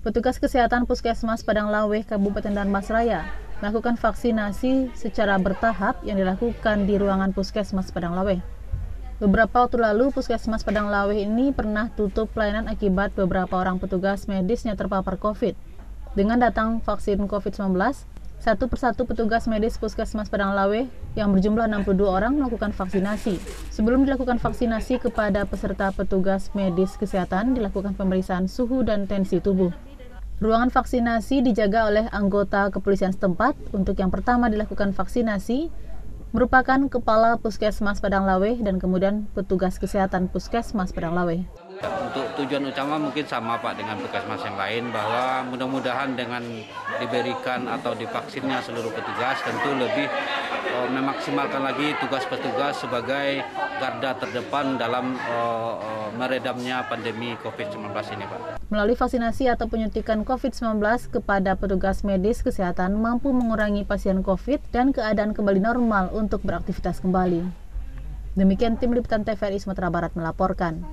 Petugas kesehatan Puskesmas Padang Laweh Kabupaten Danmas Raya melakukan vaksinasi secara bertahap yang dilakukan di ruangan Puskesmas Padang Laweh. Beberapa waktu lalu, Puskesmas Padang Laweh ini pernah tutup pelayanan akibat beberapa orang petugas medisnya terpapar COVID. Dengan datang vaksin COVID-19, satu persatu petugas medis Puskesmas Padang Lawe yang berjumlah 62 orang melakukan vaksinasi. Sebelum dilakukan vaksinasi kepada peserta petugas medis kesehatan dilakukan pemeriksaan suhu dan tensi tubuh. Ruangan vaksinasi dijaga oleh anggota kepolisian setempat. Untuk yang pertama dilakukan vaksinasi merupakan Kepala Puskesmas Padang Lawe dan kemudian petugas kesehatan Puskesmas Padang Lawe. Untuk tujuan utama mungkin sama Pak dengan puskesmas yang lain bahwa mudah-mudahan dengan diberikan atau divaksinnya seluruh petugas tentu lebih uh, memaksimalkan lagi tugas petugas sebagai garda terdepan dalam uh, uh, meredamnya pandemi COVID-19 ini Pak. Melalui vaksinasi atau penyuntikan COVID-19 kepada petugas medis kesehatan mampu mengurangi pasien COVID dan keadaan kembali normal untuk beraktivitas kembali. Demikian tim liputan TVRI Sumatera Barat melaporkan.